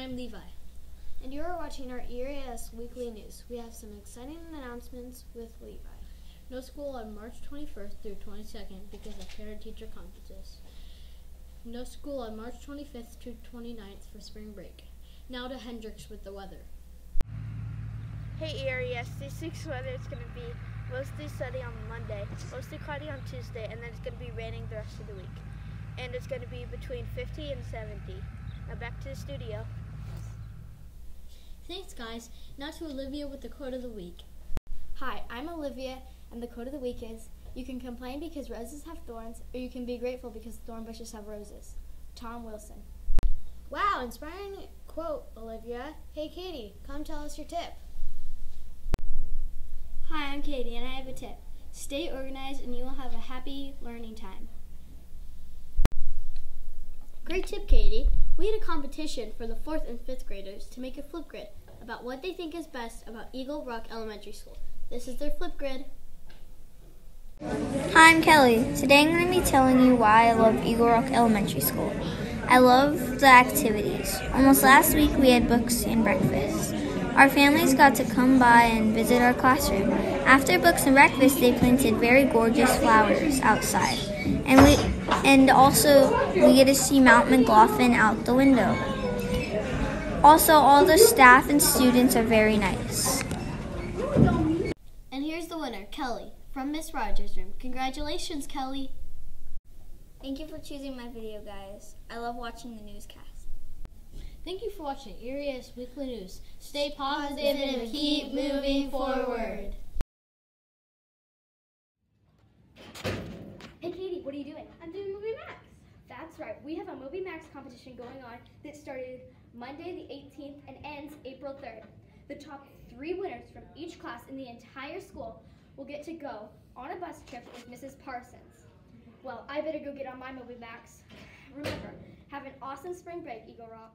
I'm Levi. And you are watching our ERAS Weekly News. We have some exciting announcements with Levi. No school on March 21st through 22nd because of parent-teacher conferences. No school on March 25th to 29th for spring break. Now to Hendricks with the weather. Hey ERAS, this week's weather is going to be mostly sunny on Monday, mostly cloudy on Tuesday, and then it's going to be raining the rest of the week. And it's going to be between 50 and 70. Now back to the studio. Thanks, guys. Now to Olivia with the quote of the week. Hi, I'm Olivia, and the quote of the week is You can complain because roses have thorns, or you can be grateful because thorn bushes have roses. Tom Wilson. Wow, inspiring quote, Olivia. Hey, Katie, come tell us your tip. Hi, I'm Katie, and I have a tip. Stay organized, and you will have a happy learning time. Great tip, Katie. We had a competition for the fourth and fifth graders to make a Flipgrid about what they think is best about Eagle Rock Elementary School. This is their Flipgrid. Hi, I'm Kelly. Today I'm going to be telling you why I love Eagle Rock Elementary School. I love the activities. Almost last week we had books and breakfast. Our families got to come by and visit our classroom. After books and breakfast, they planted very gorgeous flowers outside. And we and also we get to see Mount McLoughlin out the window. Also, all the staff and students are very nice. And here's the winner, Kelly, from Miss Rogers' room. Congratulations, Kelly. Thank you for choosing my video, guys. I love watching the newscast. Thank you for watching ERAS Weekly News. Stay positive and keep moving forward. Hey Katie, what are you doing? I'm doing Movie Max. That's right. We have a MobyMax competition going on that started Monday the 18th and ends April 3rd. The top three winners from each class in the entire school will get to go on a bus trip with Mrs. Parsons. Well, I better go get on my MobyMax. Remember, have an awesome spring break, Eagle Rock.